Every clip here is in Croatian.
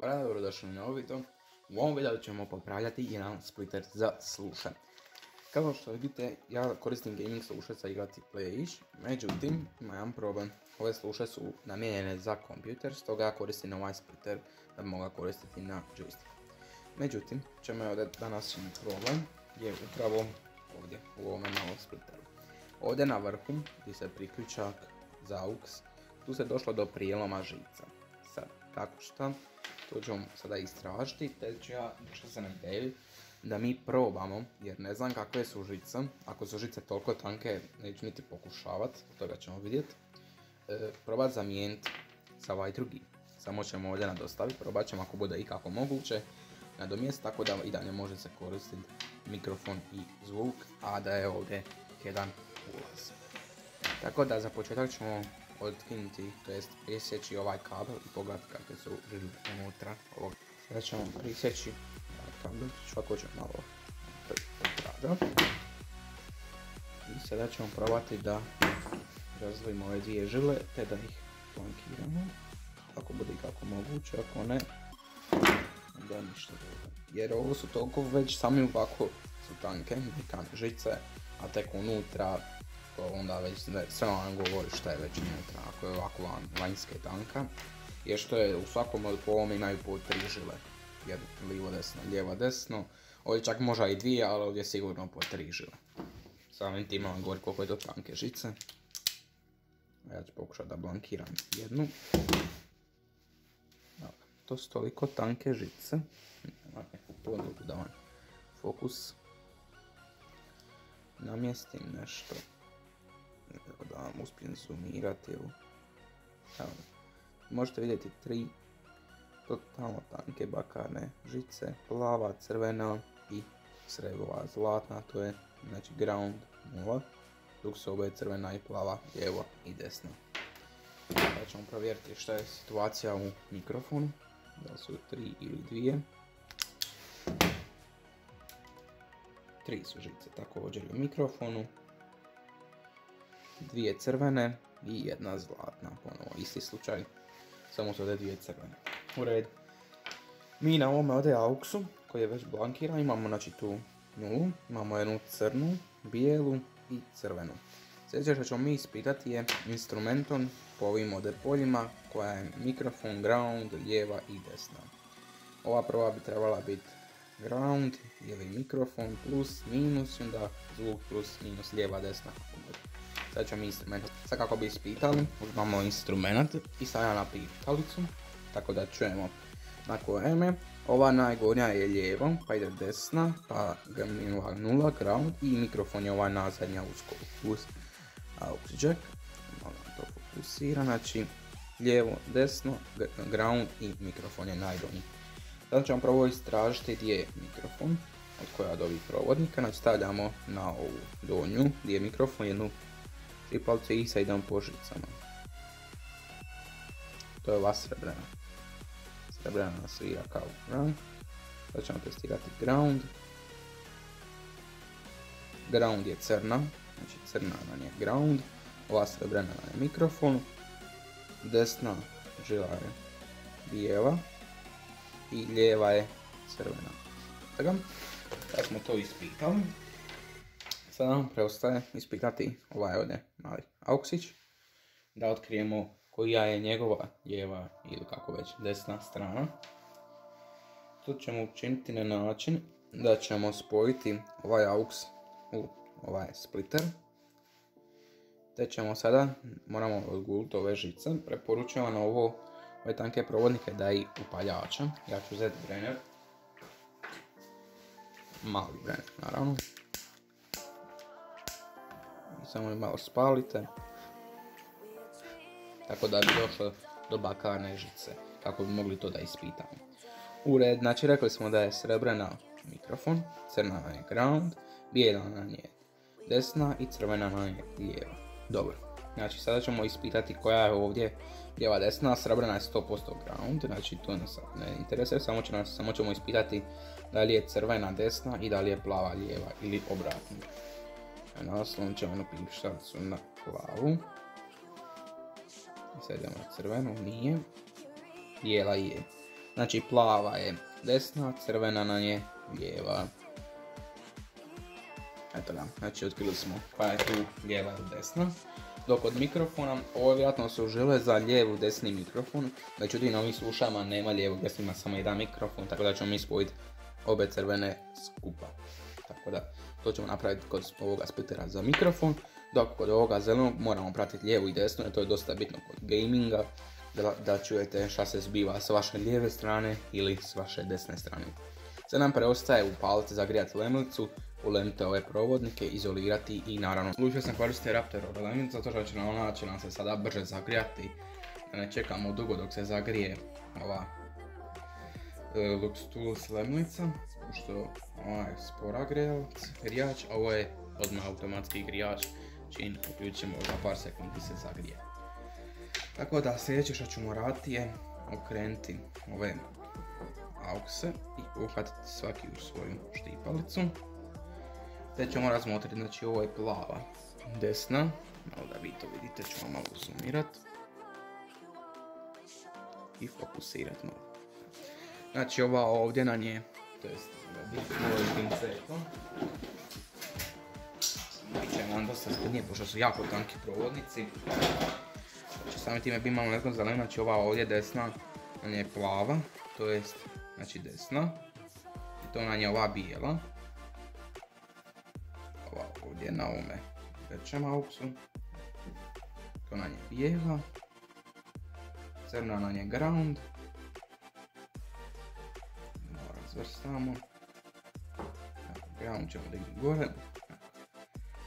Hvala, dobrodošli na novi video. U ovom videu ćemo popravljati jedan splitter za sluše. Kao što vidite, ja koristim gaming sluše za igrati playish, međutim, ima jedan problem. Ove sluše su namijenjene za kompjuter, stoga ja koristim ovaj splitter da bi mogla koristiti na joystick. Međutim, čemu je ovdje danas problem, je upravo ovdje, u ovome malom splitteru. Ovdje na vrhu, gdje se priključak za AUX, tu se došlo do prijeloma žica. Sad, kako šta, to ćemo sada istražiti, te ću ja došao se na ideju da mi probamo, jer ne znam kakve su žice, ako su žice toliko tanke neću niti pokušavat, toga ćemo vidjeti. E, probat zamijeniti sa ovaj drugi, samo ćemo ovdje nadostaviti, probat ćemo ako bude ikako moguće nadomjest, tako da i dalje može se koristiti mikrofon i zvuk, a da je ovdje jedan ulaz. Tako da za početak ćemo otkinuti, to jest presjeći ovaj kabel i pogledati kakve su žile unutra ovog. Sada ćemo prisjeći ovaj kabel, svako će malo odrada. I sada ćemo probati da razdvojimo ove dvije žile te da ih flankiramo. Ako bude kako moguće, ako ne, onda ništa dobro. Jer ovo su toliko već sami ovako su tanke, žice, a tek unutra onda već sve vam govori šta je već unutra, ako je ovako van, vanjske tanka. Jer što je u svakom od po ovome imaju po tri žile, jer lijevo desno, lijevo desno. Ovdje čak možda i dvije, ali ovdje sigurno po tri žile. Samim tim vam govori koliko je to tanke žice. Ja ću pokušati da blankiram jednu. To su toliko tanke žice. Neku da vam fokus namjestim nešto da vam uspijem zoomirati evo. Možete vidjeti tri totalno tanke bakarne žice, plava, crvena i srebova zlatna, to je znači ground 0, dok su crvena i plava, lijevo i desna. Sada ćemo provjeriti šta je situacija u mikrofonu, da su tri ili dvije. Tri su žice također u mikrofonu dvije crvene i jedna zlatna, ponovo isti slučaj, samo su ovdje dvije crvene. U red. Mi na ovome ovdje auksu, koji je već blankiran, imamo znači tu nulu, imamo jednu crnu, bijelu i crvenu. Sljedeće što ćemo mi ispitati je instrumentom po ovim ovdje poljima, koja je mikrofon, ground, lijeva i desna. Ova prva bi trebala biti ground ili mikrofon plus minus, onda zvuk plus minus lijeva desna. Sad ćemo instrument. Sad kako bi ispitali, uzmamo instrument i stavljamo na pitalicu, tako da čujemo na kojeme. Ova najgornja je lijevo, pa ide desna, pa nula, nula ground i mikrofon je ova nazadnja uz aux jack. Malo to fokusira, znači lijevo, desno, ground i mikrofon je najdonji. Sada ćemo prvo istražiti gdje je mikrofon, od koja od provodnika, znači stavljamo na ovu donju gdje je mikrofon jednu tri palce i sad idem po žicama. To je ova srebrena. Srebrena nas svira kao ground. Sad ćemo testirati ground. Ground je crna, znači crna nam je ground. Ova srebrena nam je mikrofon. Desna žila je bijela. I lijeva je crvena. Tako, kad smo to ispitali, Sada nam preostaje ispitati ovaj ovdje mali auksić, da otkrijemo koja je njegova lijeva ili kako već desna strana. To ćemo učiniti na način da ćemo spojiti ovaj aux u ovaj splitter. Te ćemo sada, moramo odguliti ove žice, preporučujem na ovo ove tanke provodnike da i upaljača. Ja ću uzeti Brenner. Mali Brenner naravno samo malo spalite. Tako da bi došlo do bakarne žice, kako bi mogli to da ispitamo. U red, znači rekli smo da je srebrena mikrofon, crna je ground, bijela nam je desna i crvena nam je lijeva. Dobro, znači sada ćemo ispitati koja je ovdje lijeva desna, srebrena je 100% ground, znači to nas ne interesuje, samo, samo ćemo ispitati da li je crvena desna i da li je plava lijeva ili obratno. Naslon ćemo napisati na plavu. Sad idemo na crvenu, nije. Bijela je. Znači plava je desna, crvena nam je lijeva. Eto ga, znači otkrili smo pa je tu lijeva i desna. Dok od mikrofona, ovo vjerojatno se žele za lijevu desni mikrofon, međutim na ovim slušama nema lijevog desni, ima samo jedan mikrofon, tako da ćemo mi spojiti obe crvene skupa. Tako da, to ćemo napraviti kod ovoga splittera za mikrofon, dok kod ovoga zelenog moramo pratiti lijevu i desnu, jer to je dosta bitno kod gaminga, da, da čujete šta se zbiva s vaše lijeve strane ili s vaše desne strane. Sad nam preostaje upaliti zagrijati lemlicu, ulemite ove provodnike, izolirati i naravno odlučio sam koristiti Raptor lemlicu zato što će nam, će nam se sada brže zagrijati. Da ne čekamo dugo dok se zagrije ova e, Lux Tools lemlica, što ovaj spora grijavac, grijač, a ovo je odmah automatski grijač, čim uključimo za par sekundi se zagrije. Tako da sljedeće što ćemo raditi je okrenuti ove aukse i uhvatiti svaki u svoju štipalicu. Te ćemo razmotriti, znači ovo je plava desna, malo da vi to vidite ćemo malo zoomirat i fokusirat malo. Znači ova ovdje na nje, to jest ovim pincetom, će nam dosta zgodnije pošto su jako tanki provodnici. Znači samim time bi imamo neko zeleno, znači ova ovdje desna, na nje je plava, to jest znači desna. I to na nje ova bijela. Ova ovdje na ovome većem auksu. To na nje bijela. Crna na nje ground. Razvrstamo. Ground ćemo dignuti gore.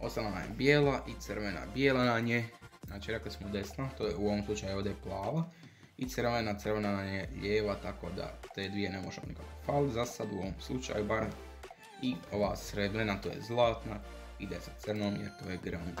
Ostala nam je bijela i crvena. Bijela na nje, znači rekli smo desna, to je u ovom slučaju ovdje plava i crvena, crvena nam je lijeva, tako da te dvije ne možemo nikako faliti za sad u ovom slučaju bar. I ova srebrena, to je zlatna, ide sa crnom jer to je ground.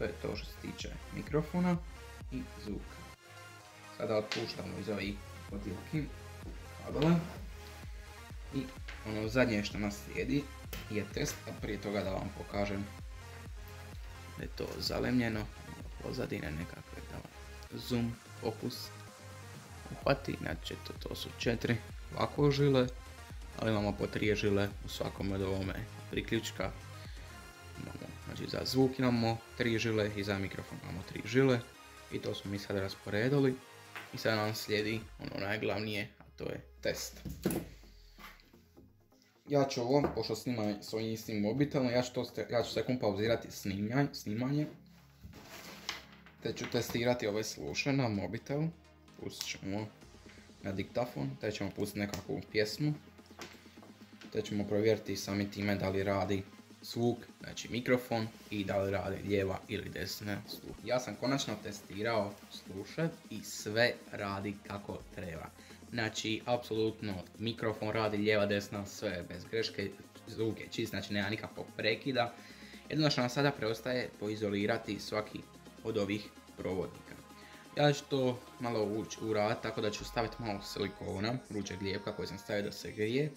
To je to što se tiče mikrofona i zvuka. Sada otpuštamo iz ovih podjelki kabela. I ono zadnje što nas slijedi je test, a prije toga da vam pokažem da je to zalemljeno, pozadine nekakve da vam zoom, fokus uhvati, znači to, to su četiri ovako žile, ali imamo po tri žile u svakom od ovome priključka. Znači za zvuk imamo tri žile i za mikrofon imamo tri žile i to smo mi sad rasporedili i sad nam slijedi ono najglavnije, a to je test. Ja ću ovo, pošto snimam s istim mobitelom, ja ću, to, ja ću sekund pauzirati snimanje, snimanje. Te ću testirati ove sluše na mobitelu. Pustit ćemo na diktafon, te ćemo pustiti nekakvu pjesmu. Te ćemo provjeriti sami time da li radi zvuk, znači mikrofon i da li radi lijeva ili desna sluh. Ja sam konačno testirao sluše i sve radi kako treba. Znači, apsolutno, mikrofon radi lijeva, desna, sve bez greške, zvuk je čist, znači nema nikakvog prekida. Jedino što nam sada preostaje poizolirati svaki od ovih provodnika. Ja ću to malo ući u rad, tako da ću staviti malo silikona, ručeg lijepka koji sam stavio da se grije.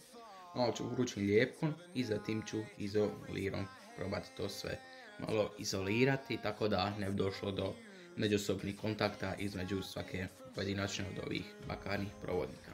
Malo ću ručnim lijepkom i zatim ću izolirom probati to sve malo izolirati, tako da ne bi došlo do međusobnih kontakta između svake pojedinačne od ovih bakarnih provodnika.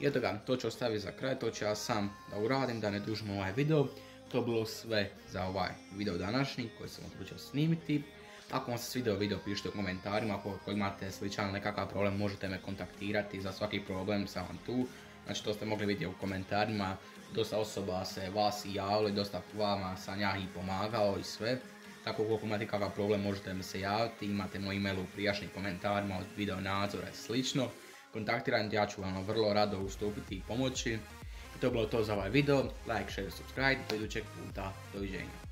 I eto ga, to ću ostaviti za kraj, to ću ja sam da uradim, da ne dužim ovaj video. To bilo sve za ovaj video današnji koji sam odlučio snimiti. Ako vam se svidio video pišite u komentarima, ako imate sličan nekakav problem možete me kontaktirati, za svaki problem sam vam tu. Znači to ste mogli vidjeti u komentarima, dosta osoba se vas i javili, dosta vama sam ja i pomagao i sve. Tako ukoliko imate kakav problem možete mi se javiti, imate moj email u prijašnjim komentarima od video nadzora i slično. Kontaktirajte, ja ću vam vrlo rado ustupiti i pomoći. I to je bilo to za ovaj video, like, share, subscribe, do idućeg puta, doviđenja.